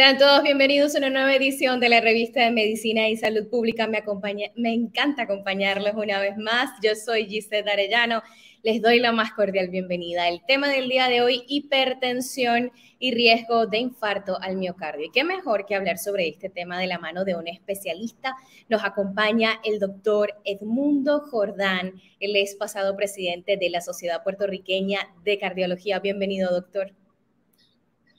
Sean todos bienvenidos a una nueva edición de la revista de Medicina y Salud Pública. Me, encanta acompañarlos una vez más. Yo soy Gisette Arellano. Les doy la más cordial bienvenida. El tema del día de hoy, hipertensión y riesgo de infarto al miocardio. Y qué mejor que hablar sobre este tema de la mano de un especialista. Nos acompaña el doctor Edmundo Jordán. Él es pasado presidente de la Sociedad Puertorriqueña de Cardiología. Bienvenido, doctor.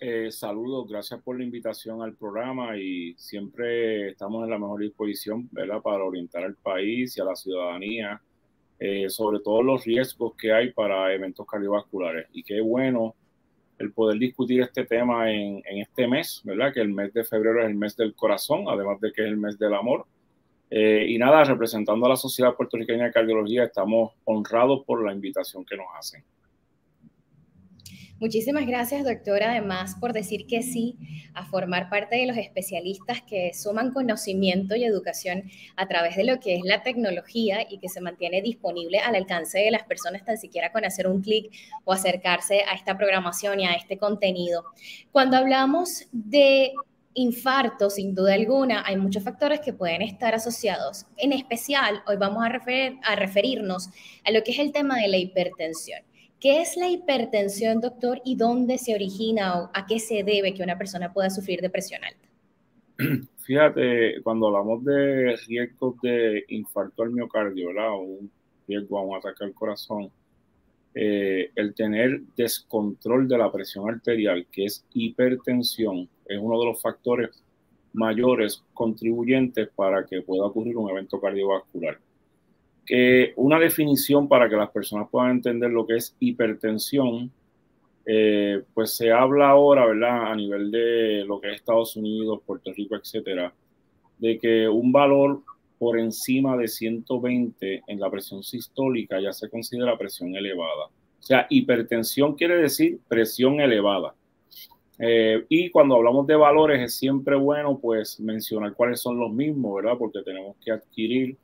Eh, saludos, gracias por la invitación al programa y siempre estamos en la mejor disposición ¿verdad? para orientar al país y a la ciudadanía eh, sobre todos los riesgos que hay para eventos cardiovasculares. Y qué bueno el poder discutir este tema en, en, este mes, ¿verdad? Que el mes de febrero es el mes del corazón, además de que es el mes del amor. Eh, y nada, representando a la Sociedad Puertorriqueña de Cardiología, estamos honrados por la invitación que nos hacen. Muchísimas gracias, doctora, además por decir que sí a formar parte de los especialistas que suman conocimiento y educación a través de lo que es la tecnología y que se mantiene disponible al alcance de las personas tan siquiera con hacer un clic o acercarse a esta programación y a este contenido. Cuando hablamos de infarto, sin duda alguna, hay muchos factores que pueden estar asociados. En especial, hoy vamos a, refer a referirnos a lo que es el tema de la hipertensión. ¿Qué es la hipertensión, doctor, y dónde se origina o a qué se debe que una persona pueda sufrir de presión alta? Fíjate, cuando hablamos de riesgos de infarto al miocardio. O un riesgo a un ataque al corazón, eh, el tener descontrol de la presión arterial, que es hipertensión, es uno de los factores mayores contribuyentes para que pueda ocurrir un evento cardiovascular una definición para que las personas puedan entender lo que es hipertensión, eh, pues se habla ahora, ¿verdad? A nivel de lo que es Estados Unidos, Puerto Rico, etcétera, de que un valor por encima de 120 en la presión sistólica ya se considera presión elevada. O sea, hipertensión quiere decir presión elevada. Eh, y cuando hablamos de valores es siempre bueno pues mencionar cuáles son los mismos, ¿verdad? Porque tenemos que adquirir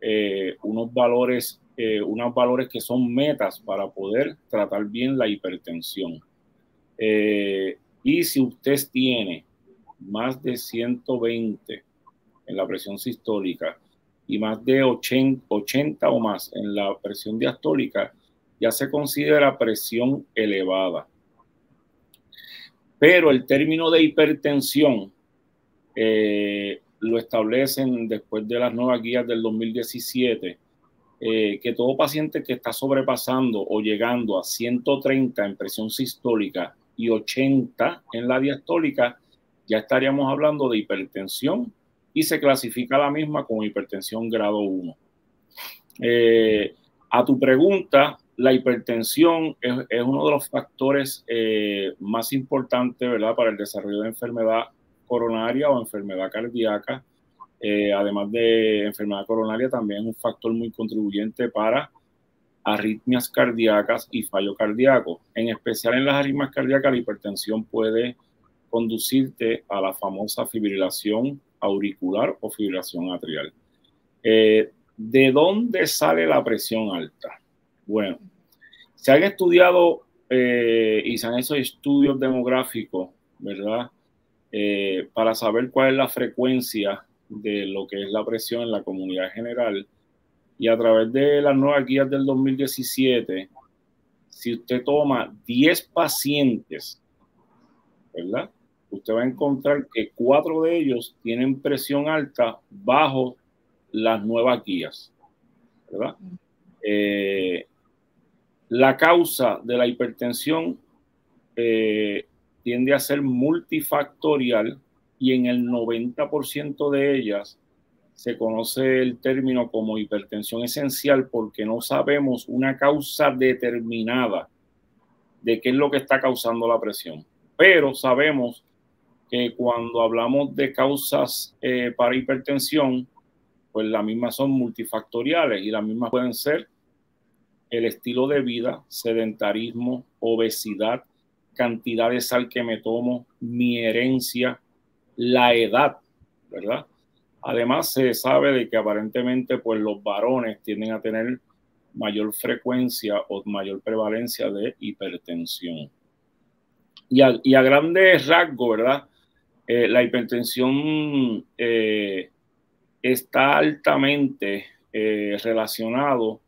eh, unos valores, eh, unos valores que son metas para poder tratar bien la hipertensión. Eh, y si usted tiene más de 120 en la presión sistólica y más de 80, 80 o más en la presión diastólica, ya se considera presión elevada. Pero el término de hipertensión eh, lo establecen después de las nuevas guías del 2017, eh, que todo paciente que está sobrepasando o llegando a 130 en presión sistólica y 80 en la diastólica, ya estaríamos hablando de hipertensión y se clasifica la misma como hipertensión grado 1. Eh, a tu pregunta, la hipertensión es, uno de los factores eh, más importantes ¿verdad? para el desarrollo de enfermedad coronaria o enfermedad cardíaca. Eh, además de enfermedad coronaria, también es un factor muy contribuyente para arritmias cardíacas y fallo cardíaco. En especial en las arritmias cardíacas, la hipertensión puede conducirte a la famosa fibrilación auricular o fibrilación atrial. Eh, ¿De dónde sale la presión alta? Bueno, se han estudiado eh, y se han hecho estudios demográficos, ¿verdad? Eh, para saber cuál es la frecuencia de lo que es la presión en la comunidad general. Y a través de las nuevas guías del 2017, si usted toma 10 pacientes, ¿verdad? Usted va a encontrar que cuatro de ellos tienen presión alta bajo las nuevas guías, ¿verdad? Eh, la causa de la hipertensión eh, tiende a ser multifactorial y en el 90% de ellas se conoce el término como hipertensión esencial porque no sabemos una causa determinada de qué es lo que está causando la presión. Pero sabemos que cuando hablamos de causas eh, para hipertensión, pues las mismas son multifactoriales y las mismas pueden ser el estilo de vida, sedentarismo, obesidad, cantidad de sal que me tomo, mi herencia, la edad, ¿verdad? Además, se sabe de que aparentemente pues, los varones tienden a tener mayor frecuencia o mayor prevalencia de hipertensión. Y a, y a grandes rasgos, ¿verdad? Eh, la hipertensión eh, está altamente eh, relacionado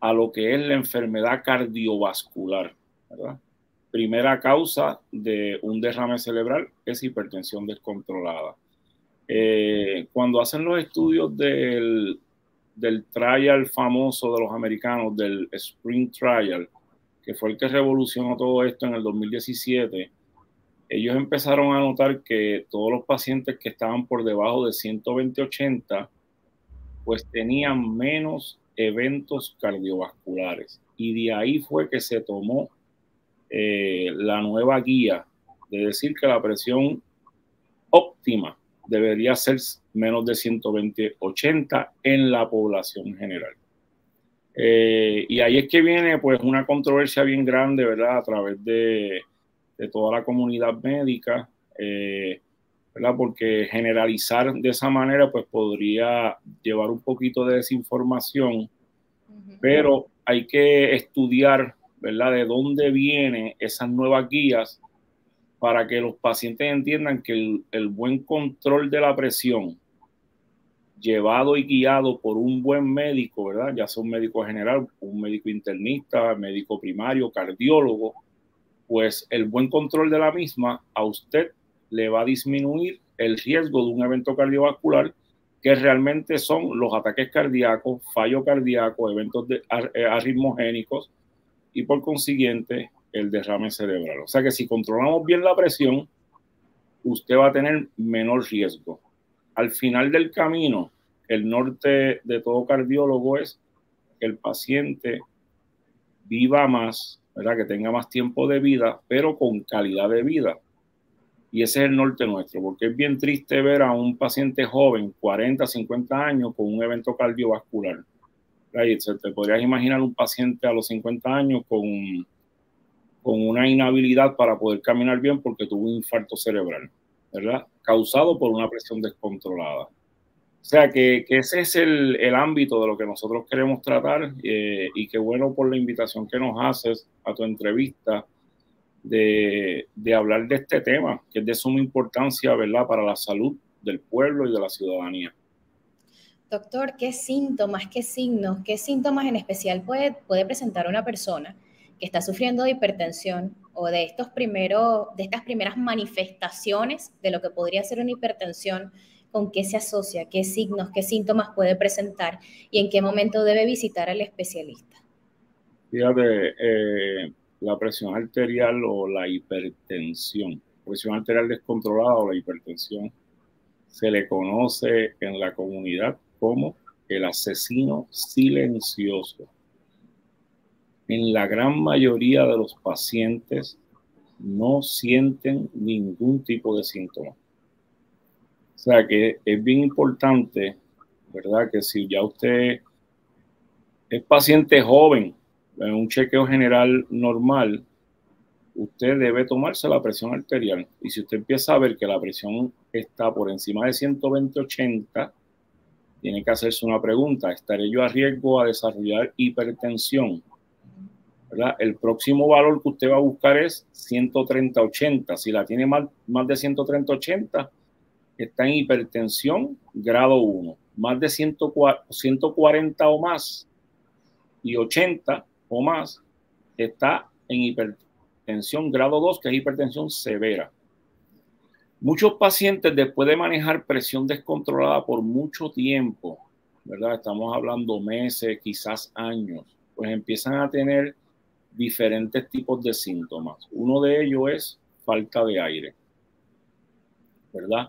a lo que es la enfermedad cardiovascular. Primera causa de un derrame cerebral es hipertensión descontrolada. cuando hacen los estudios del, del trial famoso de los americanos, del Spring Trial, que fue el que revolucionó todo esto en el 2017, ellos empezaron a notar que todos los pacientes que estaban por debajo de 120-80, pues tenían menos eventos cardiovasculares. Y de ahí fue que se tomó eh, la nueva guía de decir que la presión óptima debería ser menos de 120-80 en la población general. Eh, y ahí es que viene pues una controversia bien grande, ¿verdad? A través de, toda la comunidad médica, eh, ¿verdad? Porque generalizar de esa manera pues podría llevar un poquito de desinformación, pero hay que estudiar, ¿verdad? De dónde vienen esas nuevas guías para que los pacientes entiendan que el, buen control de la presión llevado y guiado por un buen médico, ¿verdad? Ya sea un médico general, un médico internista, médico primario, cardiólogo, pues el buen control de la misma a usted le va a disminuir el riesgo de un evento cardiovascular que realmente son los ataques cardíacos, fallo cardíaco, eventos de eh, arritmogénicos y por consiguiente el derrame cerebral. O sea que si controlamos bien la presión, usted va a tener menor riesgo al final del camino, el norte de todo cardiólogo es que el paciente viva más, ¿verdad? que tenga más tiempo de vida, pero con calidad de vida. Y ese es el norte nuestro, porque es bien triste ver a un paciente joven, 40, 50 años, con un evento cardiovascular. Te podrías imaginar un paciente a los 50 años con, con una inhabilidad para poder caminar bien porque tuvo un infarto cerebral. ¿verdad? Causado por una presión descontrolada. O sea que, ese es el, ámbito de lo que nosotros queremos tratar eh, y qué bueno por la invitación que nos haces a tu entrevista de, hablar de este tema, que es de suma importancia, ¿verdad?, para la salud del pueblo y de la ciudadanía. Doctor, ¿qué síntomas, qué signos, qué síntomas en especial puede, presentar una persona que está sufriendo de hipertensión o de, estos primeros, de estas primeras manifestaciones de lo que podría ser una hipertensión, con qué se asocia, qué signos, qué síntomas puede presentar y en qué momento debe visitar al especialista. Fíjate, eh, la presión arterial o la hipertensión, presión arterial descontrolada o la hipertensión, se le conoce en la comunidad como el asesino silencioso en la gran mayoría de los pacientes no sienten ningún tipo de síntoma. O sea que es bien importante, ¿verdad? Que si ya usted es paciente joven, en un chequeo general normal, usted debe tomarse la presión arterial. Y si usted empieza a ver que la presión está por encima de 120-80, tiene que hacerse una pregunta, ¿estaré yo a riesgo a desarrollar hipertensión? El próximo valor que usted va a buscar es 130-80. Si la tiene más, más de 130-80, está en hipertensión grado 1. Más de 140 o más y 80 o más está en hipertensión grado 2, que es hipertensión severa. Muchos pacientes después de manejar presión descontrolada por mucho tiempo, ¿verdad? Estamos hablando meses, quizás años, pues empiezan a tener diferentes tipos de síntomas. Uno de ellos es falta de aire, ¿verdad?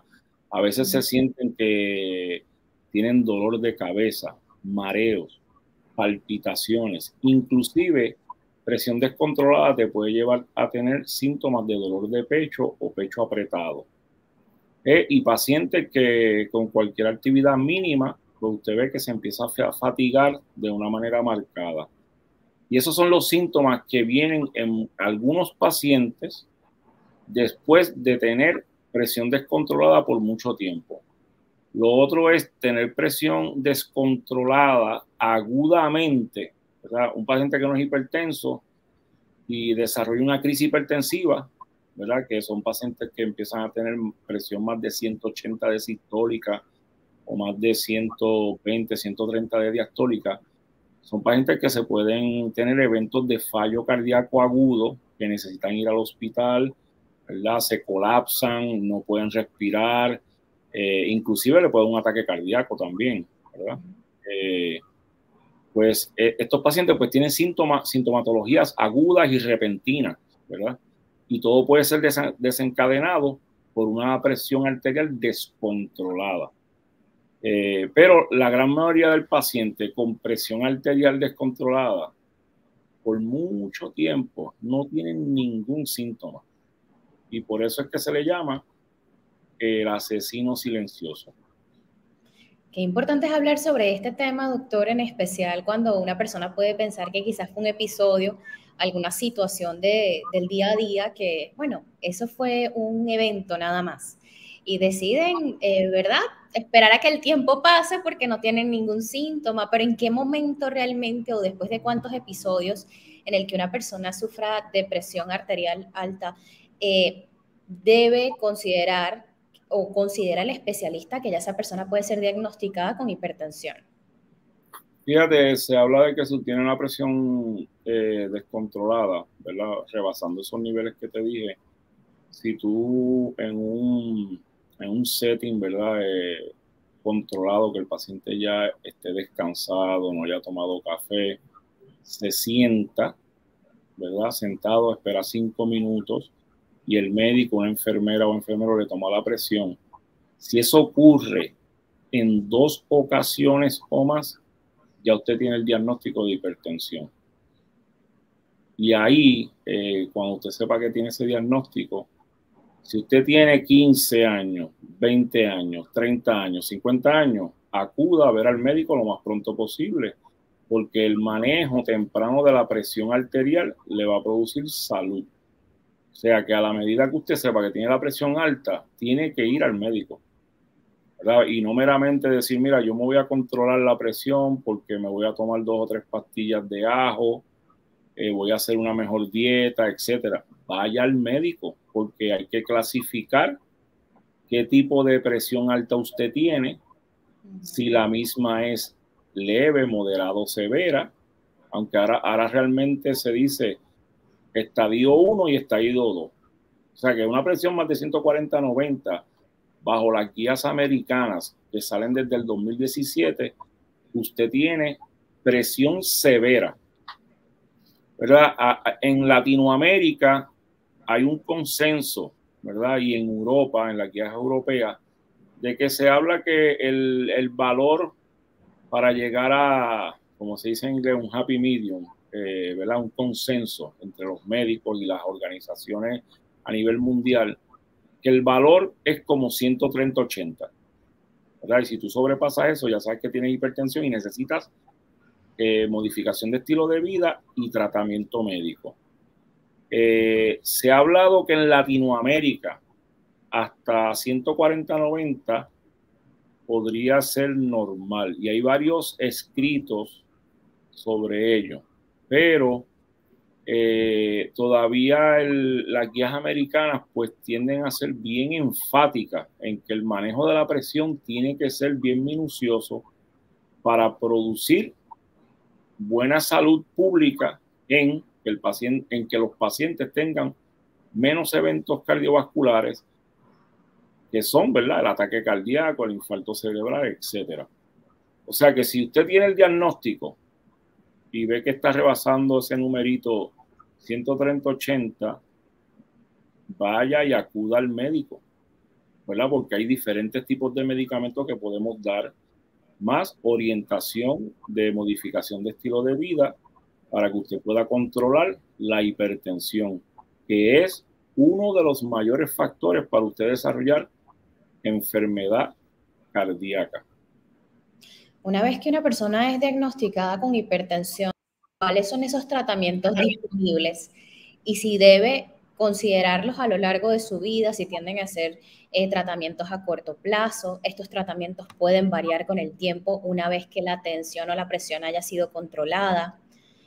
A veces se sienten que tienen dolor de cabeza, mareos, palpitaciones, inclusive presión descontrolada te puede llevar a tener síntomas de dolor de pecho o pecho apretado. Y pacientes que con cualquier actividad mínima, pues usted ve que se empieza a fatigar de una manera marcada. Y esos son los síntomas que vienen en algunos pacientes después de tener presión descontrolada por mucho tiempo. Lo otro es tener presión descontrolada agudamente. Un paciente que no es hipertenso y desarrolla una crisis hipertensiva, ¿verdad? Que son pacientes que empiezan a tener presión más de 180 de sistólica o más de 120, 130 de diastólica. Son pacientes que se pueden tener eventos de fallo cardíaco agudo, que necesitan ir al hospital, ¿verdad? Se colapsan, no pueden respirar, eh, inclusive le puede dar un ataque cardíaco también, ¿verdad? Eh, pues eh, estos pacientes pues tienen síntomas, sintomatologías agudas y repentinas, ¿verdad? Y todo puede ser desencadenado por una presión arterial descontrolada. pero la gran mayoría del paciente con presión arterial descontrolada por mucho tiempo no tienen ningún síntoma. Y por eso es que se le llama el asesino silencioso. Qué importante es hablar sobre este tema, doctor, en especial cuando una persona puede pensar que quizás fue un episodio, alguna situación del día a día, que, bueno, eso fue un evento nada más. Y deciden, eh, ¿verdad? Esperar a que el tiempo pase porque no tienen ningún síntoma, pero ¿en qué momento realmente o después de cuántos episodios en el que una persona sufra depresión arterial alta eh, debe considerar o considera el especialista que ya esa persona puede ser diagnosticada con hipertensión? Fíjate, se habla de que si tiene una presión eh, descontrolada, ¿verdad? Rebasando esos niveles que te dije, si tú en un, en un setting, ¿verdad? Eh, controlado, que el paciente ya esté descansado, no haya tomado café, se sienta, ¿verdad? Sentado, espera cinco minutos y el médico, una enfermera o enfermero le toma la presión, si eso ocurre en dos ocasiones o más, ya usted tiene el diagnóstico de hipertensión. Y ahí, eh, cuando usted sepa que tiene ese diagnóstico, si usted tiene 15 años, 20 años, 30 años, 50 años, acuda a ver al médico lo más pronto posible, porque el manejo temprano de la presión arterial le va a producir salud. O sea que a la medida que usted sepa que tiene la presión alta, tiene que ir al médico. ¿verdad? Y no meramente decir, mira, yo me voy a controlar la presión porque me voy a tomar dos o tres pastillas de ajo, eh, voy a hacer una mejor dieta, etcétera. Vaya al médico porque hay que clasificar qué tipo de presión alta usted tiene, si la misma es leve, moderado, severa, aunque ahora, ahora realmente se dice estadio 1 y estadio 2. O sea que una presión más de 140-90 bajo las guías americanas que salen desde el 2017, usted tiene presión severa. ¿verdad? En Latinoamérica hay un consenso, ¿verdad? Y en Europa, en las guías europeas, de que se habla que el, el valor para llegar a, como se dice un happy medium, eh, ¿verdad? un consenso entre los médicos y las organizaciones a nivel mundial, que el valor es como 130-80. Y si tú sobrepasas eso, ya sabes que tienes hipertensión y necesitas eh, modificación de estilo de vida y tratamiento médico. Eh, se ha hablado que en Latinoamérica hasta 140-90 podría ser normal y hay varios escritos sobre ello pero eh, todavía las guías americanas pues tienden a ser bien enfáticas en que el manejo de la presión tiene que ser bien minucioso para producir buena salud pública en el paciente, en que los pacientes tengan menos eventos cardiovasculares que son, ¿verdad? El ataque cardíaco, el infarto cerebral, etcétera. O sea que si usted tiene el diagnóstico y ve que está rebasando ese numerito 130-80, vaya y acuda al médico, ¿verdad? Porque hay diferentes tipos de medicamentos que podemos dar, más orientación de modificación de estilo de vida para que usted pueda controlar la hipertensión, que es uno de los mayores factores para usted desarrollar enfermedad cardíaca. Una vez que una persona es diagnosticada con hipertensión, ¿cuáles son esos tratamientos disponibles? Y si debe considerarlos a lo largo de su vida, si tienden a ser eh, tratamientos a corto plazo. Estos tratamientos pueden variar con el tiempo una vez que la tensión o la presión haya sido controlada.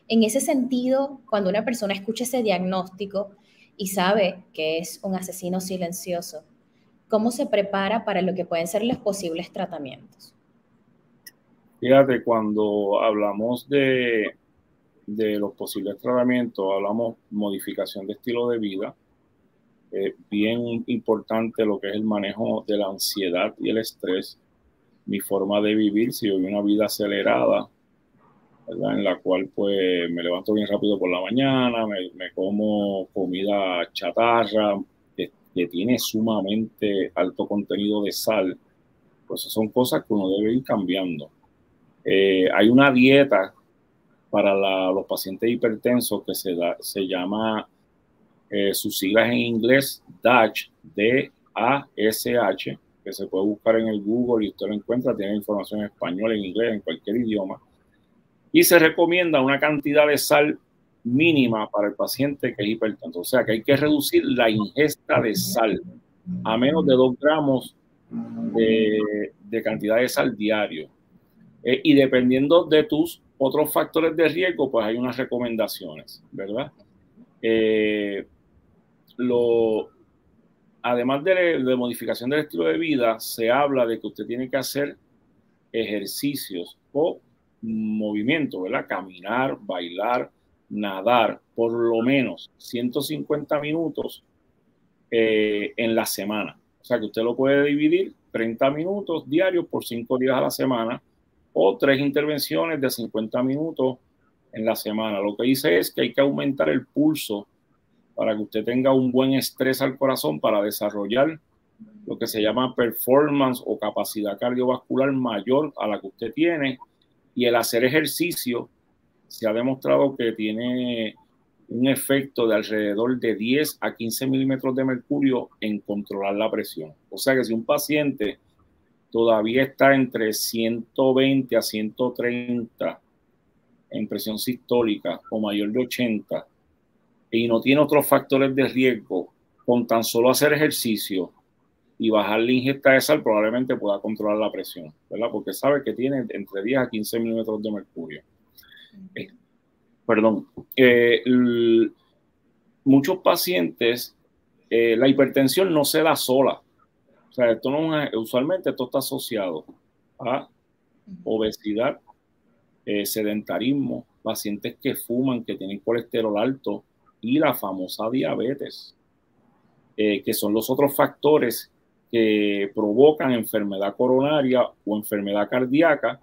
En ese sentido, cuando una persona escucha ese diagnóstico, y sabe que es un asesino silencioso, ¿cómo se prepara para lo que pueden ser los posibles tratamientos? Fíjate, cuando hablamos de, de los posibles tratamientos, hablamos modificación de estilo de vida, eh, bien importante lo que es el manejo de la ansiedad y el estrés, mi forma de vivir, si yo vivo una vida acelerada, en la cual pues me levanto bien rápido por la mañana, me, como comida chatarra, que, tiene sumamente alto contenido de sal, pues son cosas que uno debe ir cambiando. Eh, hay una dieta para los pacientes hipertensos que se, da, se llama, eh, sus siglas en inglés, DASH, D-A-S-H, que se puede buscar en el Google y usted lo encuentra, tiene información en español, en inglés, en cualquier idioma y se recomienda una cantidad de sal mínima para el paciente que es hipertenso. O sea que hay que reducir la ingesta de sal a menos de 2 gramos de, cantidad de sal diario. Eh, y dependiendo de tus otros factores de riesgo, pues hay unas recomendaciones, ¿verdad? Eh, lo, además de, de modificación del estilo de vida, se habla de que usted tiene que hacer ejercicios o movimiento, ¿verdad? Caminar, bailar, nadar, por lo menos 150 minutos eh, en la semana. O sea que usted lo puede dividir 30 minutos diarios por 5 días a la semana o tres intervenciones de 50 minutos en la semana. Lo que dice es que hay que aumentar el pulso para que usted tenga un buen estrés al corazón para desarrollar lo que se llama performance o capacidad cardiovascular mayor a la que usted tiene y el hacer ejercicio se ha demostrado que tiene un efecto de alrededor de 10 a 15 milímetros de mercurio en controlar la presión. O sea que si un paciente todavía está entre 120 a 130 en presión sistólica o mayor de 80 y no tiene otros factores de riesgo, con tan solo hacer ejercicio y bajar la ingesta de sal probablemente pueda controlar la presión, ¿verdad? Porque sabe que tiene entre 10 a 15 milímetros de mercurio. Eh, perdón. Eh, muchos pacientes, eh, la hipertensión no se da sola. O sea, esto no usualmente esto está asociado a obesidad, sedentarismo, pacientes que fuman, que tienen colesterol alto y la famosa diabetes, que son los otros factores que provocan enfermedad coronaria o enfermedad cardíaca.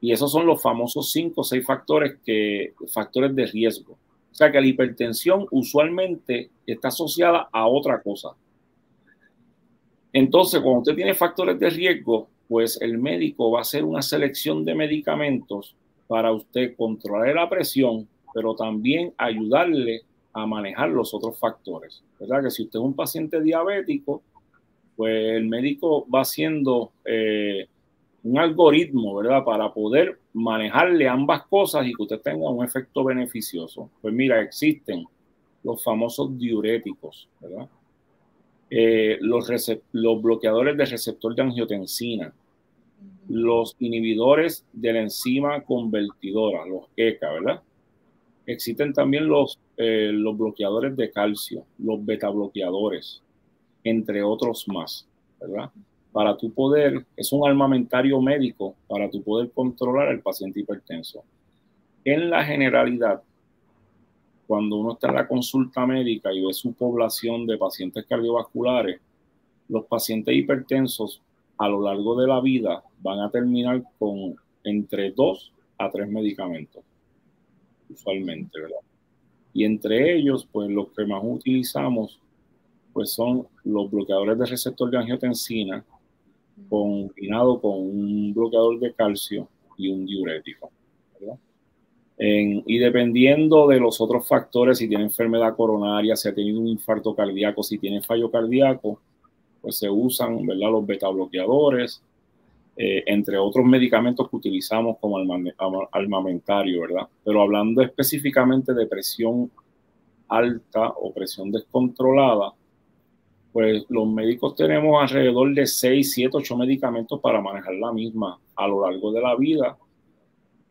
Y esos son los famosos cinco o seis factores, que, factores de riesgo. O sea que la hipertensión usualmente está asociada a otra cosa. Entonces, cuando usted tiene factores de riesgo, pues el médico va a hacer una selección de medicamentos para usted controlar la presión, pero también ayudarle a manejar los otros factores. ¿Verdad? Que si usted es un paciente diabético, pues el médico va haciendo eh, un algoritmo, ¿verdad? Para poder manejarle ambas cosas y que usted tenga un efecto beneficioso. Pues mira, existen los famosos diuréticos, ¿verdad? Eh, los, los bloqueadores del receptor de angiotensina, los inhibidores de la enzima convertidora, los ECA, ¿verdad? Existen también los, eh, los bloqueadores de calcio, los beta bloqueadores, entre otros más, ¿verdad? Para tu poder, es un armamentario médico para tu poder controlar al paciente hipertenso. En la generalidad, cuando uno está en la consulta médica y ve su población de pacientes cardiovasculares, los pacientes hipertensos a lo largo de la vida van a terminar con entre dos a tres medicamentos, usualmente, ¿verdad? Y entre ellos, pues los que más utilizamos pues son los bloqueadores de receptor de angiotensina combinado con un bloqueador de calcio y un diurético. Y dependiendo de los otros factores, si tiene enfermedad coronaria, si ha tenido un infarto cardíaco, si tiene fallo cardíaco, pues se usan ¿verdad? los beta bloqueadores, eh, entre otros medicamentos que utilizamos como armamentario, ¿verdad? Pero hablando específicamente de presión alta o presión descontrolada, pues los médicos tenemos alrededor de 6, 7, 8 medicamentos para manejar la misma a lo largo de la vida.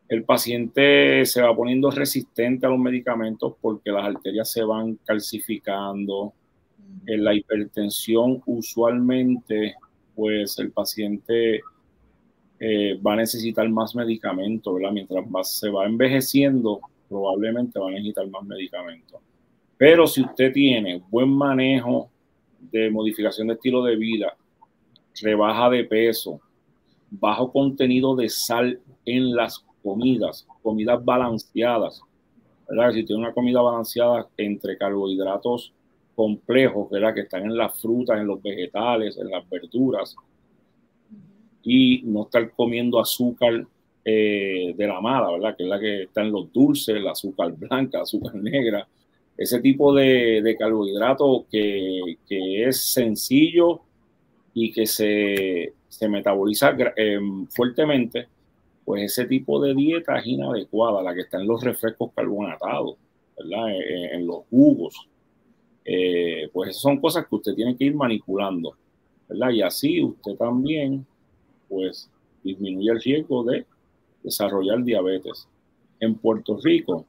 El paciente se va poniendo resistente a los medicamentos porque las arterias se van calcificando. En la hipertensión usualmente, pues el paciente eh, va a necesitar más medicamentos, ¿verdad? Mientras se va envejeciendo, probablemente va a necesitar más medicamentos. Pero si usted tiene buen manejo de modificación de estilo de vida, rebaja de peso, bajo contenido de sal en las comidas, comidas balanceadas, ¿verdad? Si tiene una comida balanceada entre carbohidratos complejos, ¿verdad? Que están en las frutas, en los vegetales, en las verduras, y no estar comiendo azúcar eh, de la mala, ¿verdad? Que es la que está en los dulces, el azúcar blanca, azúcar negra, ese tipo de, de carbohidrato que, que, es sencillo y que se, se metaboliza eh, fuertemente, pues ese tipo de dieta es inadecuada, la que está en los refrescos carbonatados, ¿verdad? Eh, en, los jugos. Eh, pues esas son cosas que usted tiene que ir manipulando, ¿verdad? Y así usted también, pues, disminuye el riesgo de desarrollar diabetes. En Puerto Rico,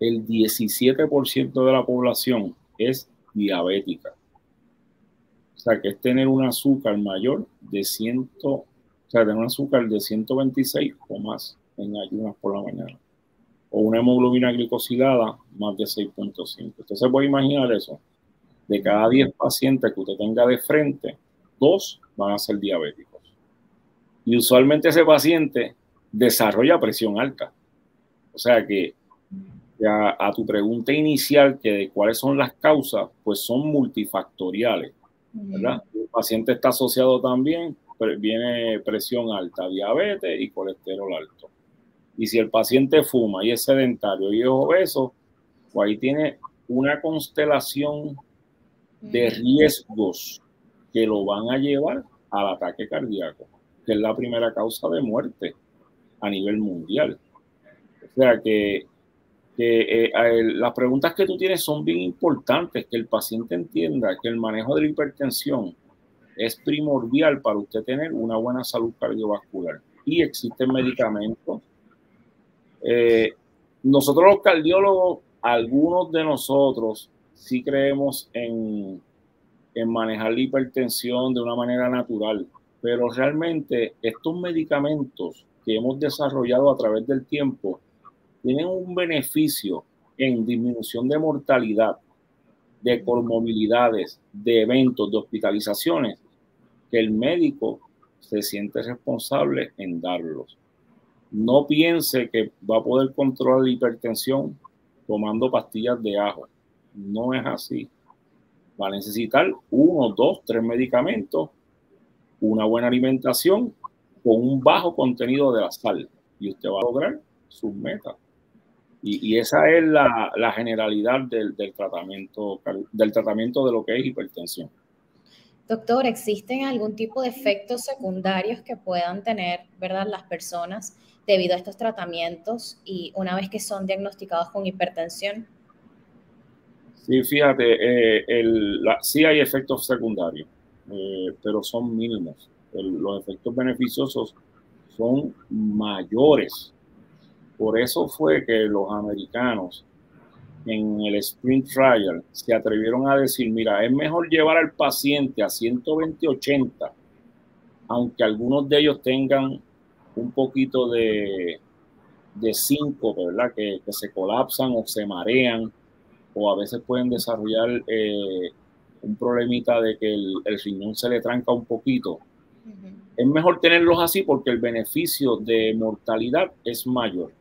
el 17% de la población es diabética. O sea, que es tener un azúcar mayor de 100, o sea, tener un azúcar de 126 o más en ayunas por la mañana. O una hemoglobina glicosilada más de 6.5. Usted se puede imaginar eso. De cada 10 pacientes que usted tenga de frente, dos van a ser diabéticos. Y usualmente ese paciente desarrolla presión alta. O sea que a, tu pregunta inicial, que de cuáles son las causas, pues son multifactoriales. ¿verdad? El paciente está asociado también viene presión alta, diabetes y colesterol alto. Y si el paciente fuma y es sedentario y es obeso, pues ahí tiene una constelación de riesgos que lo van a llevar al ataque cardíaco, que es la primera causa de muerte a nivel mundial. O sea que, que eh, las preguntas que tú tienes son bien importantes, que el paciente entienda que el manejo de la hipertensión es primordial para usted tener una buena salud cardiovascular. Y existen medicamentos. Eh, nosotros los cardiólogos, algunos de nosotros sí creemos en, en manejar la hipertensión de una manera natural, pero realmente estos medicamentos que hemos desarrollado a través del tiempo tienen un beneficio en disminución de mortalidad, de comorbilidades, de eventos, de hospitalizaciones, que el médico se siente responsable en darlos. No piense que va a poder controlar la hipertensión tomando pastillas de ajo. No es así. Va a necesitar uno, dos, tres medicamentos, una buena alimentación con un bajo contenido de la sal y usted va a lograr sus metas. Y, esa es la, generalidad del, tratamiento, del tratamiento de lo que es hipertensión. Doctor, ¿existen algún tipo de efectos secundarios que puedan tener, verdad, las personas debido a estos tratamientos y una vez que son diagnosticados con hipertensión? Sí, fíjate, eh, sí hay efectos secundarios, eh, pero son mínimos. los efectos beneficiosos son mayores por eso fue que los americanos en el sprint trial se atrevieron a decir, mira, es mejor llevar al paciente a 120-80, aunque algunos de ellos tengan un poquito de, de ¿verdad? Que, se colapsan o se marean, o a veces pueden desarrollar eh, un problemita de que el, el, riñón se le tranca un poquito. Es mejor tenerlos así porque el beneficio de mortalidad es mayor.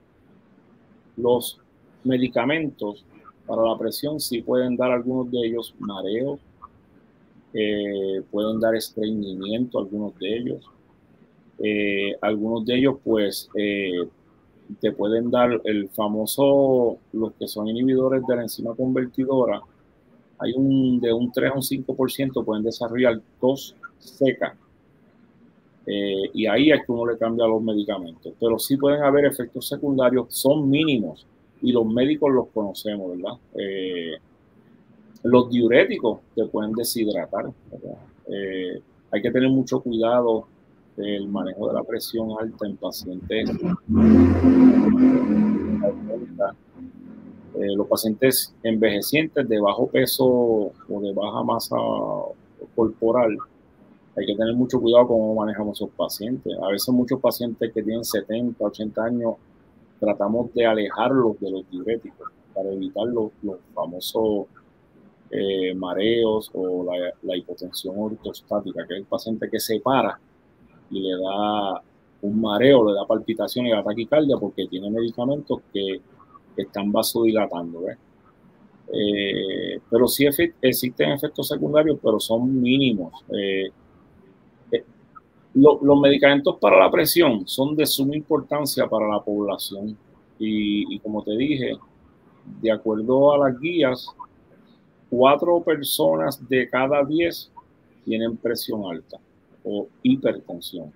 Los medicamentos para la presión sí pueden dar algunos de ellos mareos, eh, pueden dar estreñimiento algunos de ellos. Eh, algunos de ellos pues eh, te pueden dar el famoso, los que son inhibidores de la enzima convertidora, hay un de un 3 a un 5% pueden desarrollar tos seca. Eh, y ahí es que uno le cambia los medicamentos. Pero sí pueden haber efectos secundarios, son mínimos y los médicos los conocemos, ¿verdad? Eh, los diuréticos te pueden deshidratar, ¿verdad? Eh, hay que tener mucho cuidado el manejo de la presión alta en pacientes. Eh, los pacientes envejecientes de bajo peso o de baja masa corporal, hay que tener mucho cuidado cómo manejamos esos pacientes. A veces muchos pacientes que tienen 70, 80 años, tratamos de alejarlos de los diuréticos para evitar los, los famosos eh, mareos o la, hipotensión ortostática, que es el paciente que se para y le da un mareo, le da palpitación y la taquicardia porque tiene medicamentos que, están vasodilatando. Eh, pero sí existen efectos secundarios, pero son mínimos. Eh, los medicamentos para la presión son de suma importancia para la población y, y como te dije, de acuerdo a las guías, cuatro personas de cada diez tienen presión alta o hipertensión.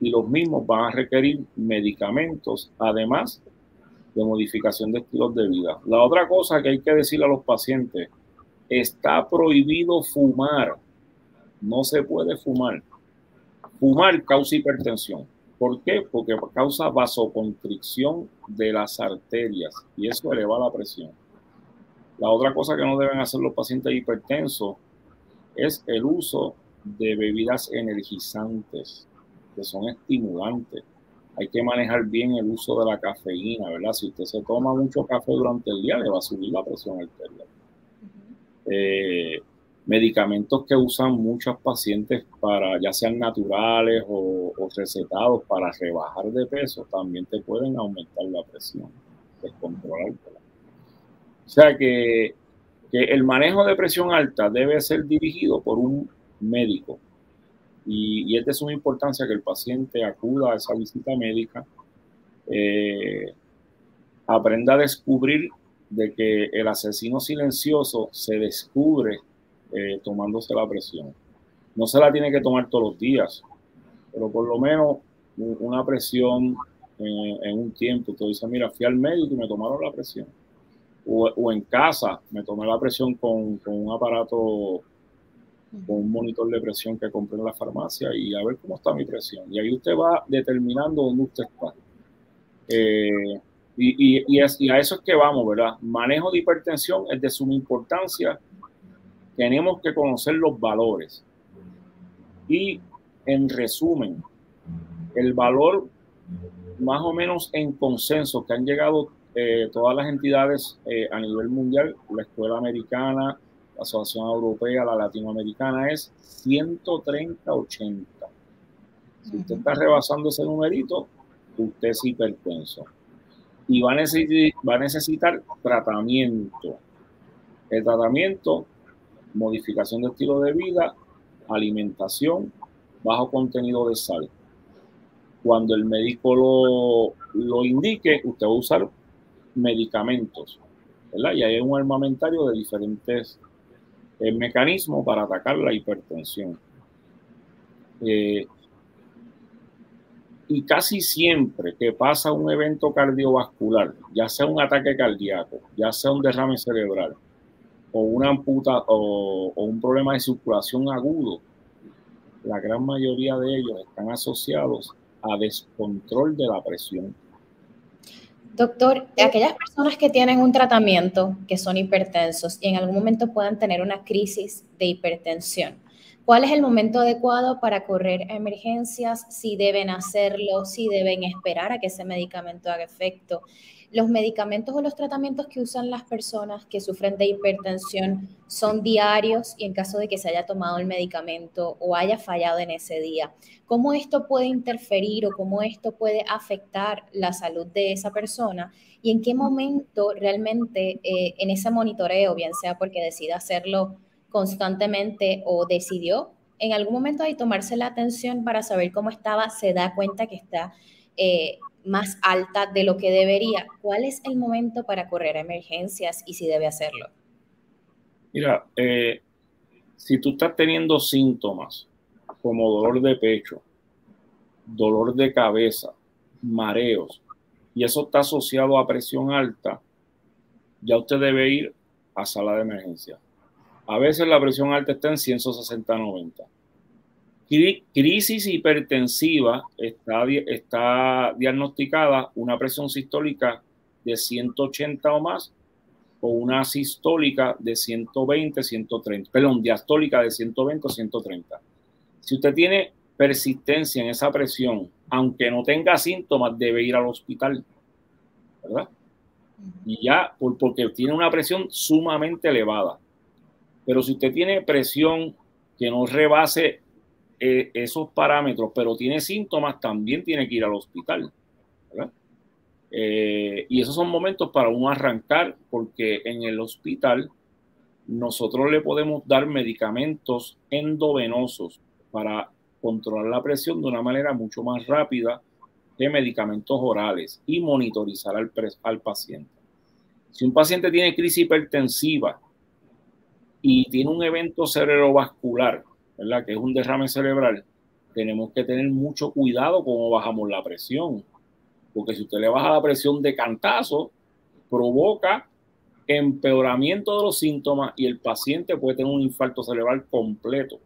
Y los mismos van a requerir medicamentos, además de modificación de estilos de vida. La otra cosa que hay que decirle a los pacientes, está prohibido fumar. No se puede fumar. Fumar causa hipertensión. ¿Por qué? Porque causa vasoconstricción de las arterias y eso eleva la presión. La otra cosa que no deben hacer los pacientes hipertensos es el uso de bebidas energizantes, que son estimulantes. Hay que manejar bien el uso de la cafeína, ¿verdad? Si usted se toma mucho café durante el día, le va a subir la presión arterial. Eh, medicamentos que usan muchos pacientes para, ya sean naturales o, recetados para rebajar de peso, también te pueden aumentar la presión, descontrolártela. O sea que, el manejo de presión alta debe ser dirigido por un médico. Y, es de suma importancia que el paciente acuda a esa visita médica, eh, aprenda a descubrir de que el asesino silencioso se descubre eh, tomándose la presión. No se la tiene que tomar todos los días, pero por lo menos una presión en, en un tiempo. Usted dice, mira, fui al médico y me tomaron la presión o, en casa me tomé la presión con, un aparato, con un monitor de presión que compré en la farmacia y a ver cómo está mi presión. Y ahí usted va determinando dónde usted está. Eh, y, a eso es que vamos, ¿verdad? Manejo de hipertensión es de suma importancia. Tenemos que conocer los valores. Y en resumen, el valor más o menos en consenso que han llegado eh, todas las entidades eh, a nivel mundial, la Escuela Americana, la Asociación Europea, la Latinoamericana, es 130-80. Si usted está rebasando ese numerito, usted es hipertenso. Y va a, va a necesitar tratamiento. El tratamiento, modificación de estilo de vida, alimentación, bajo contenido de sal. Cuando el médico lo, lo indique, usted va a usar medicamentos. Y hay un armamentario de diferentes eh, mecanismos para atacar la hipertensión. Eh, y casi siempre que pasa un evento cardiovascular, ya sea un ataque cardíaco, ya sea un derrame cerebral, o una amputa o, o un problema de circulación agudo, la gran mayoría de ellos están asociados a descontrol de la presión. Doctor, aquellas personas que tienen un tratamiento, que son hipertensos y en algún momento puedan tener una crisis de hipertensión, ¿cuál es el momento adecuado para correr emergencias? Si deben hacerlo, si deben esperar a que ese medicamento haga efecto los medicamentos o los tratamientos que usan las personas que sufren de hipertensión son diarios y en caso de que se haya tomado el medicamento o haya fallado en ese día, ¿cómo esto puede interferir o cómo esto puede afectar la salud de esa persona? Y en qué momento realmente eh, en ese monitoreo, bien sea porque decida hacerlo constantemente o decidió en algún momento ahí tomarse la atención para saber cómo estaba, se da cuenta que está eh, más alta de lo que debería. ¿Cuál es el momento para correr emergencias y si debe hacerlo? Mira, eh, si tú estás teniendo síntomas como dolor de pecho, dolor de cabeza, mareos, y eso está asociado a presión alta, ya usted debe ir a sala de emergencia. A veces la presión alta está en 160-90. Crisis hipertensiva está, está diagnosticada una presión sistólica de 180 o más o una sistólica de 120, 130, perdón, diastólica de 120 o 130. Si usted tiene persistencia en esa presión, aunque no tenga síntomas, debe ir al hospital, ¿verdad? Y ya, porque tiene una presión sumamente elevada. Pero si usted tiene presión que no rebase eh, esos parámetros, pero tiene síntomas, también tiene que ir al hospital. Eh, y esos son momentos para uno arrancar, porque en el hospital nosotros le podemos dar medicamentos endovenosos para controlar la presión de una manera mucho más rápida que medicamentos orales y monitorizar al, al paciente. Si un paciente tiene crisis hipertensiva y tiene un evento cerebrovascular, ¿verdad? Que es un derrame cerebral, tenemos que tener mucho cuidado cómo bajamos la presión. Porque si usted le baja la presión de cantazo, provoca empeoramiento de los síntomas y el paciente puede tener un infarto cerebral completo.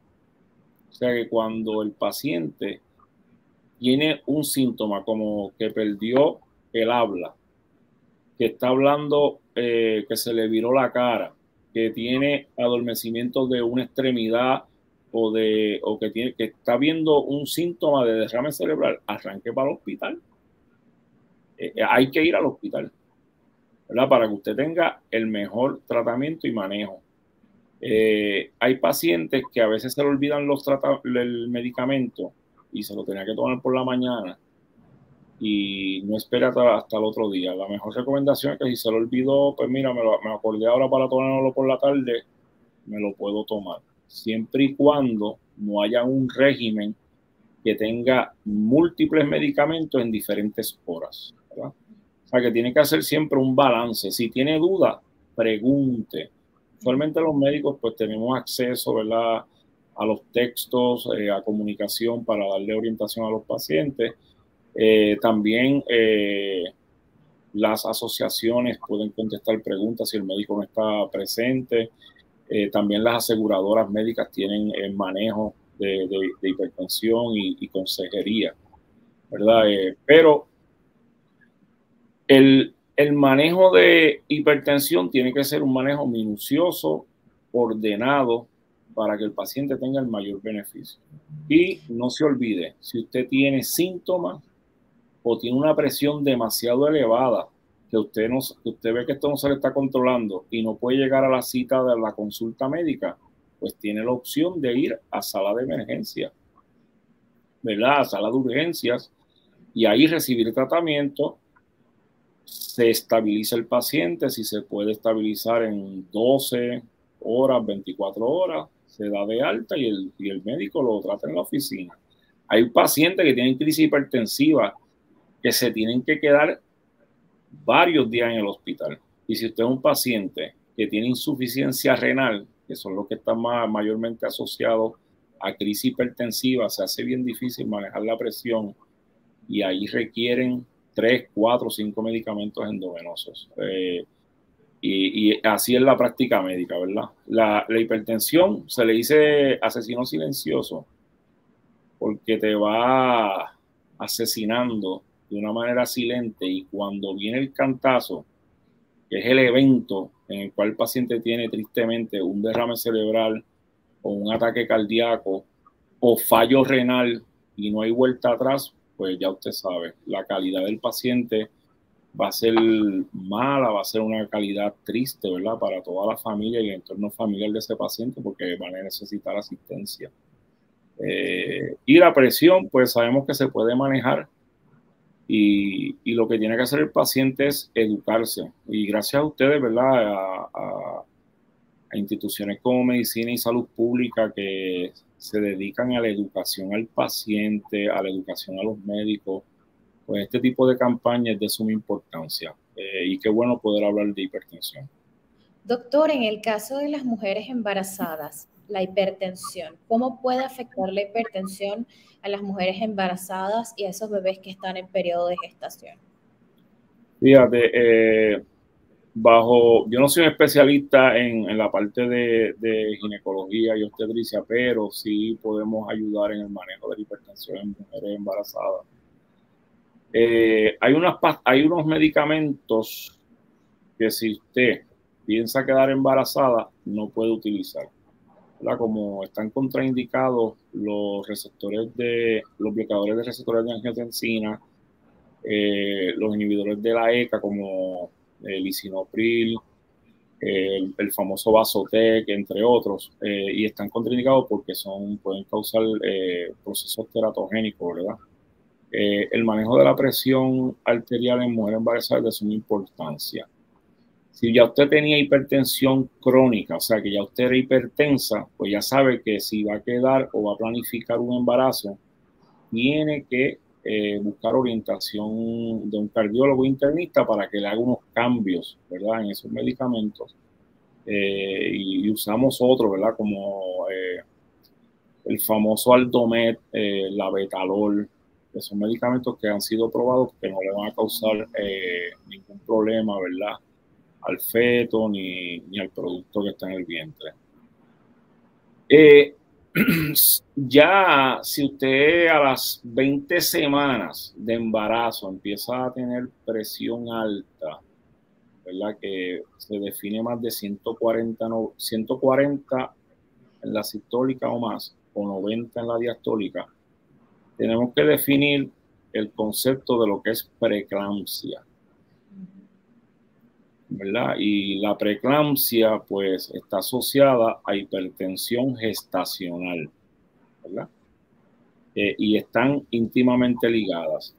O sea que cuando el paciente tiene un síntoma como que perdió el habla, que está hablando, eh, que se le viró la cara, que tiene adormecimiento de una extremidad o de o que tiene que está viendo un síntoma de derrame cerebral, arranque para el hospital. Eh, eh, hay que ir al hospital, ¿verdad? Para que usted tenga el mejor tratamiento y manejo. Eh, hay pacientes que a veces se le olvidan los el medicamento y se lo tenía que tomar por la mañana y no espera hasta, el otro día. La mejor recomendación es que si se lo olvidó, pues mira, me, lo, me acordé ahora para tomarlo por la tarde, me lo puedo tomar siempre y cuando no haya un régimen que tenga múltiples medicamentos en diferentes horas. O sea, que tiene que hacer siempre un balance. Si tiene duda, pregunte. Usualmente los médicos pues tenemos acceso ¿verdad? a los textos, eh, a comunicación para darle orientación a los pacientes. Eh, también eh, las asociaciones pueden contestar preguntas si el médico no está presente. Eh, también las aseguradoras médicas tienen el manejo de, hipertensión y, consejería, ¿verdad? Eh, pero el, el manejo de hipertensión tiene que ser un manejo minucioso, ordenado, para que el paciente tenga el mayor beneficio. Y no se olvide, si usted tiene síntomas o tiene una presión demasiado elevada, que usted, no, usted ve que esto no se le está controlando y no puede llegar a la cita de la consulta médica, pues tiene la opción de ir a sala de emergencia, ¿verdad? A sala de urgencias y ahí recibir tratamiento. Se estabiliza el paciente, si se puede estabilizar en 12 horas, 24 horas, se da de alta y el, y el médico lo trata en la oficina. Hay pacientes que tienen crisis hipertensiva que se tienen que quedar varios días en el hospital. Y si usted es un paciente que tiene insuficiencia renal, que son los que están más, mayormente asociados a crisis hipertensiva, se hace bien difícil manejar la presión y ahí requieren tres, cuatro, cinco medicamentos endovenosos. Eh, y, así es la práctica médica, ¿verdad? La, la, hipertensión se le dice asesino silencioso porque te va asesinando de una manera silente y cuando viene el cantazo, que es el evento en el cual el paciente tiene tristemente un derrame cerebral o un ataque cardíaco o fallo renal y no hay vuelta atrás, pues ya usted sabe, la calidad del paciente va a ser mala, va a ser una calidad triste, ¿verdad? Para toda la familia y el entorno familiar de ese paciente porque van a necesitar asistencia. Eh, y la presión, pues sabemos que se puede manejar y, lo que tiene que hacer el paciente es educarse. Y gracias a ustedes, ¿verdad? A, instituciones como Medicina y Salud Pública que se dedican a la educación al paciente, a la educación a los médicos, pues este tipo de campañas es de suma importancia. Eh, y qué bueno poder hablar de hipertensión. Doctor, en el caso de las mujeres embarazadas, la hipertensión, ¿cómo puede afectar la hipertensión a las mujeres embarazadas y a esos bebés que están en periodo de gestación? Fíjate, eh, bajo, yo no soy un especialista en, la parte de, ginecología y obstetricia, pero sí podemos ayudar en el manejo de la hipertensión en mujeres embarazadas. Eh, hay, unas, hay unos medicamentos que si usted piensa quedar embarazada, no puede utilizar. Como están contraindicados los receptores de, los bloqueadores de receptores de angiotensina, eh, los inhibidores de la ECA como el isinopril, el, famoso Vasotec, entre otros, eh, y están contraindicados porque son, pueden causar eh, procesos teratogénicos, ¿verdad? el manejo de la presión arterial en mujeres embarazadas es de suma importancia. Si ya usted tenía hipertensión crónica, o sea que ya usted era hipertensa, pues ya sabe que si va a quedar o va a planificar un embarazo, tiene que eh, buscar orientación de un cardiólogo internista para que le haga unos cambios, ¿verdad? En esos medicamentos. Eh, y, usamos otros, ¿verdad? Como eh, el famoso Aldomet, la Betalol, que son medicamentos que han sido probados que no le van a causar ningún problema, ¿verdad? Al feto ni, al producto que está en el vientre. Eh, ya si usted a las 20 semanas de embarazo empieza a tener presión alta, ¿verdad? Que se define más de 140, 140 en la sistólica o más, o 90 en la diastólica, tenemos que definir el concepto de lo que es preeclampsia. Y la preeclampsia, pues, está asociada a hipertensión gestacional, ¿verdad? Eh, y están íntimamente ligadas.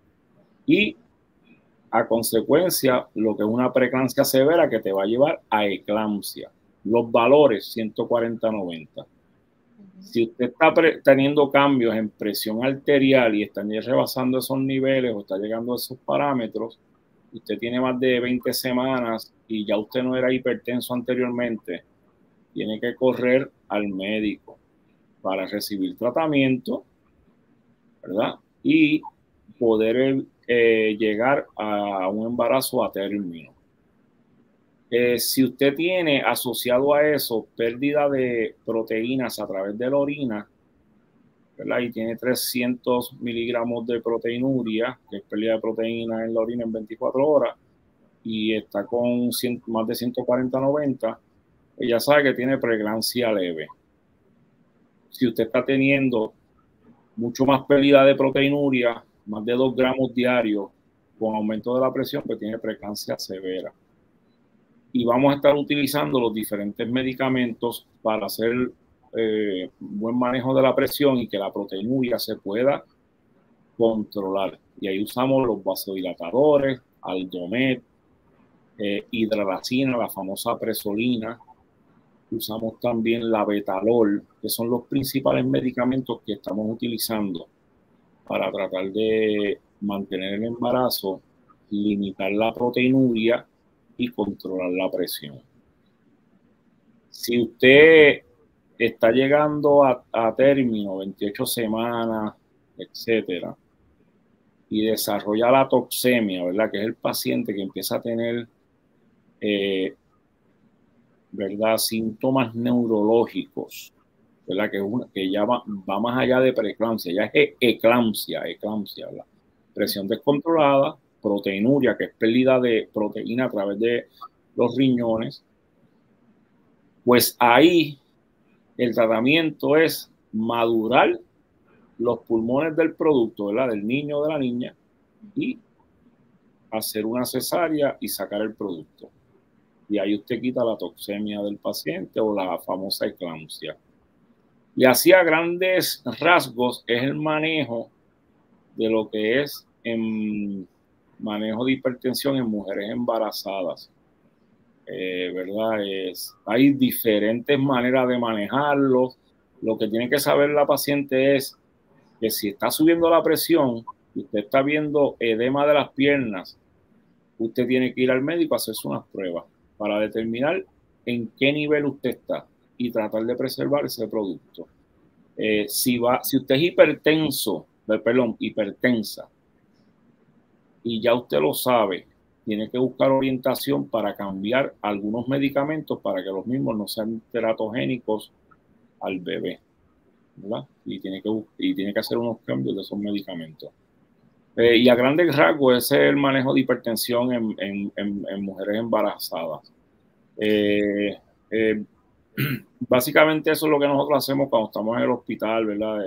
Y a consecuencia, lo que es una preeclampsia severa que te va a llevar a eclampsia. Los valores 140-90. Si usted está teniendo cambios en presión arterial y está rebasando esos niveles o está llegando a esos parámetros, usted tiene más de 20 semanas y ya usted no era hipertenso anteriormente, tiene que correr al médico para recibir tratamiento, ¿verdad? Y poder eh, llegar a un embarazo a término. Eh, si usted tiene asociado a eso pérdida de proteínas a través de la orina, y tiene 300 miligramos de proteinuria, que es pérdida de proteína en la orina en 24 horas, y está con más de 140-90, ella sabe que tiene preglancia leve. Si usted está teniendo mucho más pérdida de proteinuria, más de 2 gramos diarios, con aumento de la presión, pues tiene preglancia severa. Y vamos a estar utilizando los diferentes medicamentos para hacer eh, buen manejo de la presión y que la proteinuria se pueda controlar. Y ahí usamos los vasodilatadores, aldomet, eh, hidralacina, la famosa presolina. Usamos también la betalol, que son los principales medicamentos que estamos utilizando para tratar de mantener el embarazo, limitar la proteinuria y controlar la presión. Si usted está llegando a, término, 28 semanas, etcétera, y desarrolla la toxemia, ¿verdad? Que es el paciente que empieza a tener, eh, ¿verdad? Síntomas neurológicos, ¿verdad? Que, que ya va, más allá de preeclampsia, ya es eclampsia, eclampsia. Presión descontrolada, proteinuria, que es pérdida de proteína a través de los riñones, pues ahí el tratamiento es madurar los pulmones del producto, ¿verdad? Del niño o de la niña y hacer una cesárea y sacar el producto. Y ahí usted quita la toxemia del paciente o la famosa eclampsia. Y así a grandes rasgos es el manejo de lo que es en manejo de hipertensión en mujeres embarazadas. Eh, ¿verdad? Es, hay diferentes maneras de manejarlo. Lo que tiene que saber la paciente es que si está subiendo la presión y usted está viendo edema de las piernas, usted tiene que ir al médico a hacerse unas pruebas para determinar en qué nivel usted está y tratar de preservar ese producto. Eh, si, va, si usted es hipertenso, perdón, hipertensa, y ya usted lo sabe, tiene que buscar orientación para cambiar algunos medicamentos para que los mismos no sean teratogénicos al bebé. ¿verdad? Y tiene que, y tiene que hacer unos cambios de esos medicamentos. Eh, y a grandes rasgos, ese es el manejo de hipertensión en, en, mujeres embarazadas. Eh, eh, básicamente eso es lo que nosotros hacemos cuando estamos en el hospital, ¿verdad?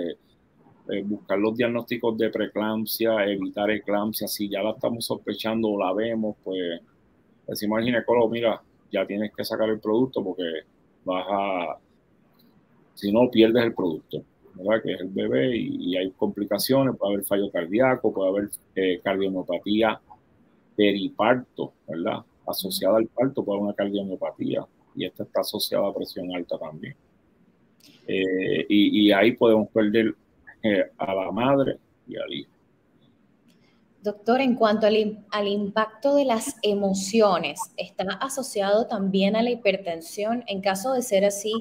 Buscar los diagnósticos de preeclampsia, evitar eclampsia. Si ya la estamos sospechando o la vemos, pues decimos al ginecólogo, mira, ya tienes que sacar el producto porque vas a, si no, pierdes el producto. ¿verdad? que es el bebé, y, hay complicaciones, puede haber fallo cardíaco, puede haber eh, cardiomopatía periparto, ¿verdad? Asociada al parto puede haber una cardiomopatía, y esta está asociada a presión alta también. Eh, y, ahí podemos perder eh, a la madre y al hijo. Doctor, en cuanto al, al, impacto de las emociones, ¿está asociado también a la hipertensión? En caso de ser así,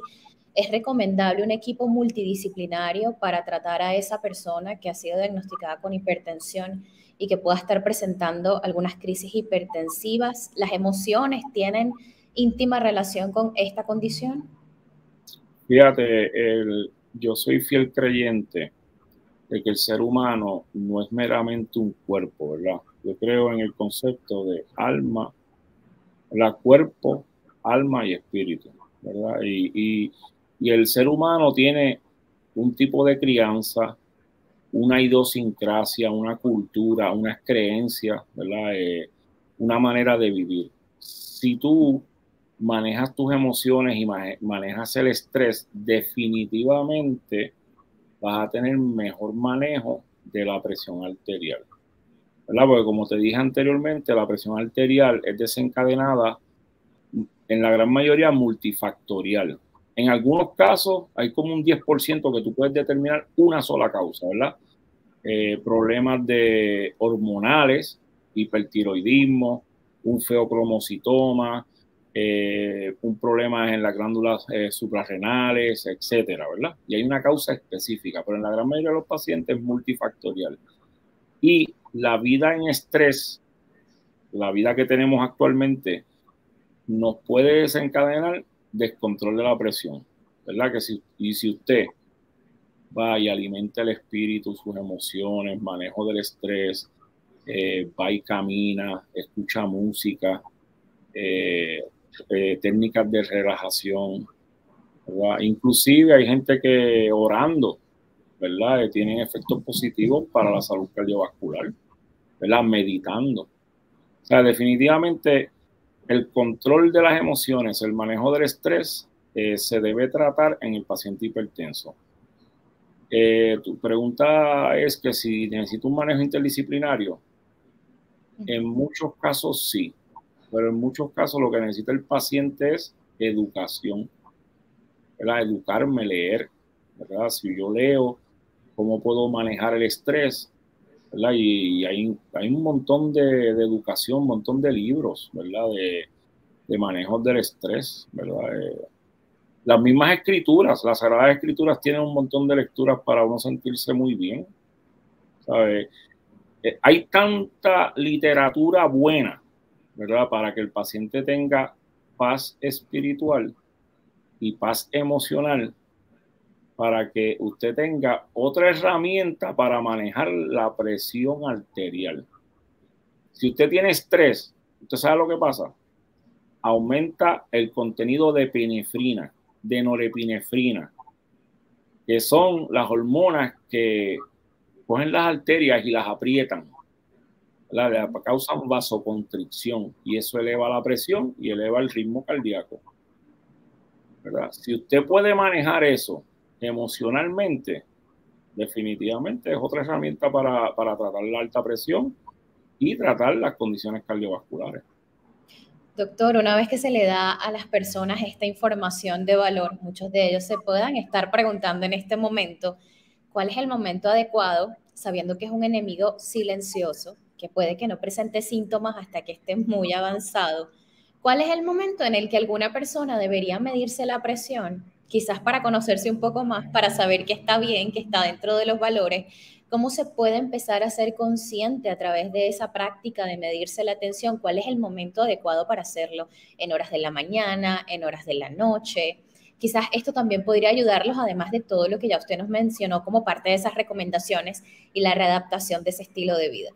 es recomendable un equipo multidisciplinario para tratar a esa persona que ha sido diagnosticada con hipertensión y que pueda estar presentando algunas crisis hipertensivas. ¿Las emociones tienen íntima relación con esta condición? Fíjate, yo soy fiel creyente de que el ser humano no es meramente un cuerpo, ¿verdad? Yo creo en el concepto de alma, la cuerpo, alma y espíritu, ¿verdad? y, y el ser humano tiene un tipo de crianza, una idiosincrasia, una cultura, unas creencias, ¿verdad? Eh, una manera de vivir. Si tú manejas tus emociones y manejas el estrés, definitivamente vas a tener mejor manejo de la presión arterial. ¿verdad? Porque como te dije anteriormente, la presión arterial es desencadenada en la gran mayoría multifactorial. En algunos casos hay como un 10% que tú puedes determinar una sola causa, ¿verdad? Eh, problemas de hormonales, hipertiroidismo, un feocromocitoma, eh, un problema en las glándulas eh, suprarrenales, etcétera, ¿verdad? Y hay una causa específica, pero en la gran mayoría de los pacientes es multifactorial. Y la vida en estrés, la vida que tenemos actualmente, nos puede desencadenar descontrol de la presión, ¿verdad? Que si, y si usted va y alimenta el espíritu, sus emociones, manejo del estrés, eh, va y camina, escucha música, eh, eh, técnicas de relajación, ¿verdad? Inclusive hay gente que orando, ¿verdad? tienen efectos positivos para la salud cardiovascular, ¿verdad? Meditando. O sea, definitivamente el control de las emociones, el manejo del estrés, eh, se debe tratar en el paciente hipertenso. Eh, tu pregunta es que si necesito un manejo interdisciplinario, en muchos casos sí, pero en muchos casos lo que necesita el paciente es educación, ¿verdad? Educarme, leer, ¿verdad? Si yo leo cómo puedo manejar el estrés, y, hay, un montón de, educación, un montón de libros, ¿verdad? De, de manejo del estrés, ¿verdad? Eh, las mismas escrituras, las Sagradas Escrituras tienen un montón de lecturas para uno sentirse muy bien, ¿sabes? Eh, hay tanta literatura buena, Para que el paciente tenga paz espiritual y paz emocional para que usted tenga otra herramienta para manejar la presión arterial. Si usted tiene estrés, ¿usted sabe lo que pasa? Aumenta el contenido de epinefrina, de norepinefrina, que son las hormonas que cogen las arterias y las aprietan. La, causan vasoconstricción y eso eleva la presión y eleva el ritmo cardíaco. ¿verdad? Si usted puede manejar eso emocionalmente, definitivamente es otra herramienta para, tratar la alta presión y tratar las condiciones cardiovasculares. Doctor, una vez que se le da a las personas esta información de valor, muchos de ellos se puedan estar preguntando en este momento cuál es el momento adecuado, sabiendo que es un enemigo silencioso, puede que no presente síntomas hasta que esté muy avanzado. ¿Cuál es el momento en el que alguna persona debería medirse la presión quizás para conocerse un poco más, para saber que está bien, que está dentro de los valores, ¿Cómo se puede empezar a ser consciente a través de esa práctica de medirse la tensión? ¿Cuál es el momento adecuado para hacerlo? ¿En horas de la mañana? ¿En horas de la noche? Quizás esto también podría ayudarlos, además de todo lo que ya usted nos mencionó como parte de esas recomendaciones y la readaptación de ese estilo de vida.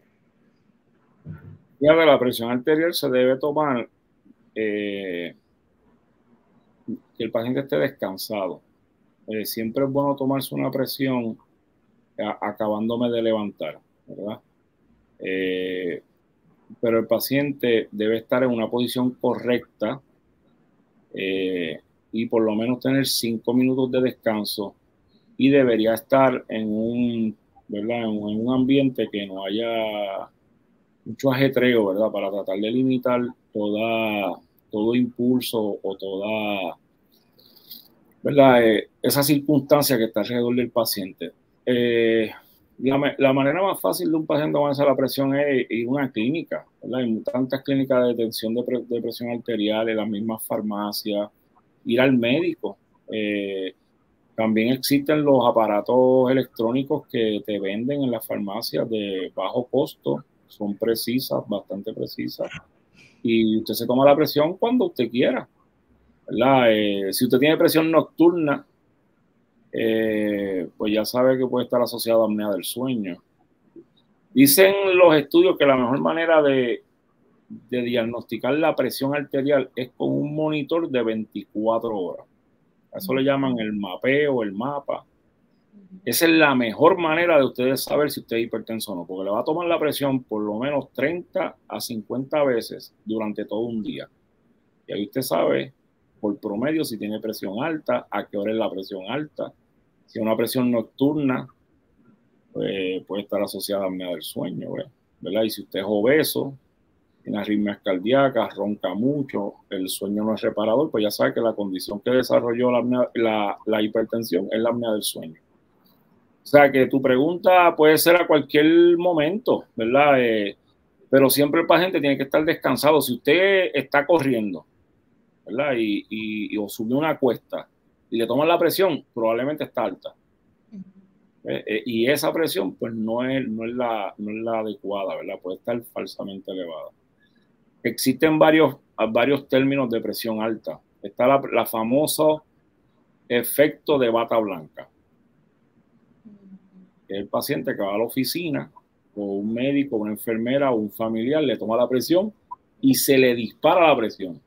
De la presión arterial se debe tomar eh, que el paciente esté descansado. Eh, siempre es bueno tomarse una presión acabándome de levantar, ¿verdad? Eh, pero el paciente debe estar en una posición correcta y por lo menos tener cinco minutos de descanso y debería estar en un, ¿verdad? En un ambiente que no haya mucho ajetreo, ¿verdad? Para tratar de limitar toda, todo impulso o toda, ¿verdad? Eh, esa circunstancia que está alrededor del paciente. Eh, la, manera más fácil de un paciente avanzar la presión es ir a una clínica, ¿verdad? Hay tantas clínicas de detención de, presión arterial en las mismas farmacias, ir al médico. Eh, también existen los aparatos electrónicos que te venden en las farmacias de bajo costo, son precisas, bastante precisas. Y usted se toma la presión cuando usted quiera. Eh, si usted tiene presión nocturna, eh, pues ya sabe que puede estar asociado a apnea del sueño. Dicen los estudios que la mejor manera de, de diagnosticar la presión arterial es con un monitor de 24 horas. eso le llaman el mapeo, el mapa. Esa es la mejor manera de ustedes saber si usted es hipertenso o no, porque le va a tomar la presión por lo menos 30 a 50 veces durante todo un día. Y ahí usted sabe por promedio si tiene presión alta, a qué hora es la presión alta. Si es una presión nocturna, pues puede estar asociada a apnea del sueño, ¿verdad? Y si usted es obeso, tiene arritmias cardíacas, ronca mucho, el sueño no es reparador, pues ya sabe que la condición que desarrolló la, la hipertensión es la apnea del sueño. O sea que tu pregunta puede ser a cualquier momento, ¿verdad? Eh, pero siempre el paciente tiene que estar descansado. Si usted está corriendo, ¿verdad? Y, y, o sube una cuesta y le toman la presión, probablemente está alta. Eh, eh, y esa presión, pues no es, no, es la, no es la adecuada, ¿verdad? Puede estar falsamente elevada. Existen varios, varios términos de presión alta. Está la, la famoso efecto de bata blanca el paciente que va a la oficina, o un médico, una enfermera o un familiar le toma la presión y se le dispara la presión.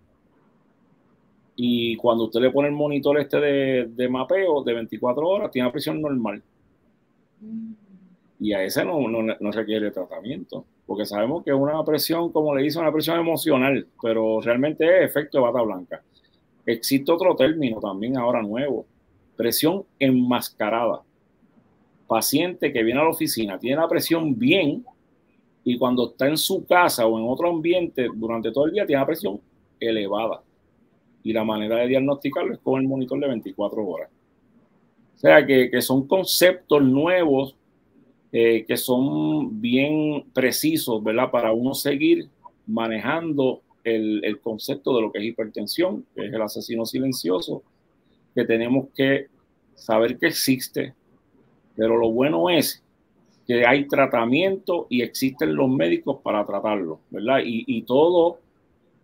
Y cuando usted le pone el monitor este de, mapeo de 24 horas, tiene presión normal. Y a ese no, no, requiere tratamiento, porque sabemos que una presión, como le dice, una presión emocional, pero realmente es efecto de bata blanca. Existe otro término también ahora nuevo, presión enmascarada paciente que viene a la oficina tiene la presión bien y cuando está en su casa o en otro ambiente durante todo el día tiene la presión elevada. Y la manera de diagnosticarlo es con el monitor de 24 horas. O sea que, que son conceptos nuevos eh, que son bien precisos, ¿verdad? Para uno seguir manejando el, el concepto de lo que es hipertensión, que es el asesino silencioso, que tenemos que saber que existe, pero lo bueno es que hay tratamiento y existen los médicos para tratarlo, ¿verdad? Y, todo,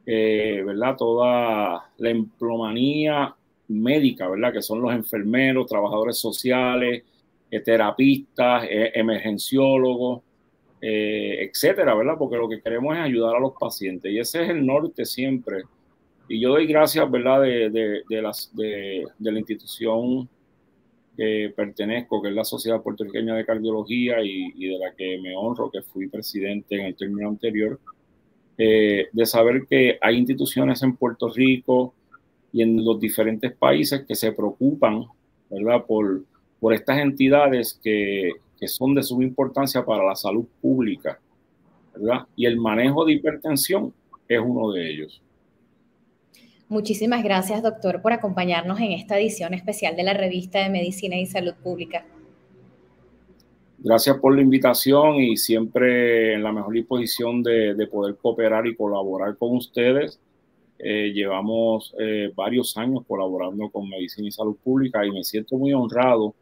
eh, ¿verdad? Toda la emplomanía médica, ¿verdad? Que son los enfermeros, trabajadores sociales, eh, terapistas, eh, emergenciólogos, etcétera, ¿verdad? Porque lo que queremos es ayudar a los pacientes y ese es el norte siempre. Y yo doy gracias, ¿verdad? De, las, de, de la institución que pertenezco, que es la Sociedad Puertorriqueña de Cardiología y, de la que me honro, que fui presidente en el término anterior, eh, de saber que hay instituciones en Puerto Rico y en los diferentes países que se preocupan, ¿verdad?, por, por estas entidades que, que son de suma importancia para la salud pública, ¿verdad? Y el manejo de hipertensión es uno de ellos. Muchísimas gracias, doctor, por acompañarnos en esta edición especial de la revista de Medicina y Salud Pública. Gracias por la invitación y siempre en la mejor disposición de, poder cooperar y colaborar con ustedes. Eh, llevamos eh, varios años colaborando con Medicina y Salud Pública y me siento muy honrado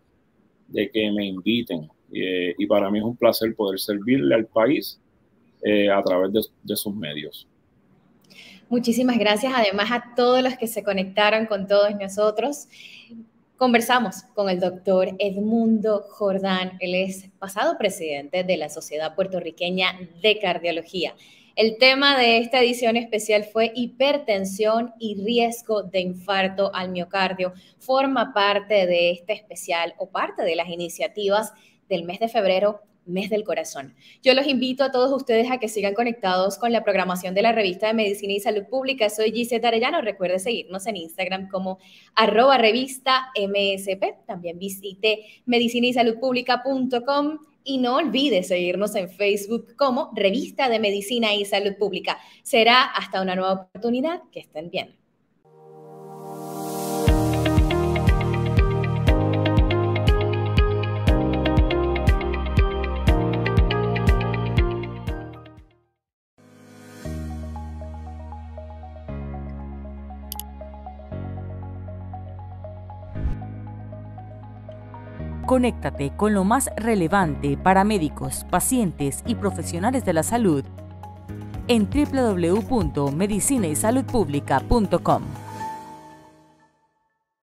de que me inviten, y para mí es un placer poder servirle al país a través de sus medios. Muchísimas gracias además a todos los que se conectaron con todos nosotros. Conversamos con el doctor Edmundo Jordán, él es pasado presidente de la Sociedad Puertorriqueña de Cardiología. El tema de esta edición especial fue hipertensión y riesgo de infarto al miocardio. Forma parte de este especial o parte de las iniciativas del mes de febrero Mes del Corazón. Yo los invito a todos ustedes a que sigan conectados con la programación de la revista de Medicina y Salud Pública. Soy Gisette Arellano. Recuerde seguirnos en Instagram como arroba revista MSP. También visite medicinasaludpublica.com y no olvide seguirnos en Facebook como Revista de Medicina y Salud Pública. Será hasta una nueva oportunidad. Que estén bien. Conéctate con lo más relevante para médicos, pacientes y profesionales de la salud en www.medicinaysaludpublica.com.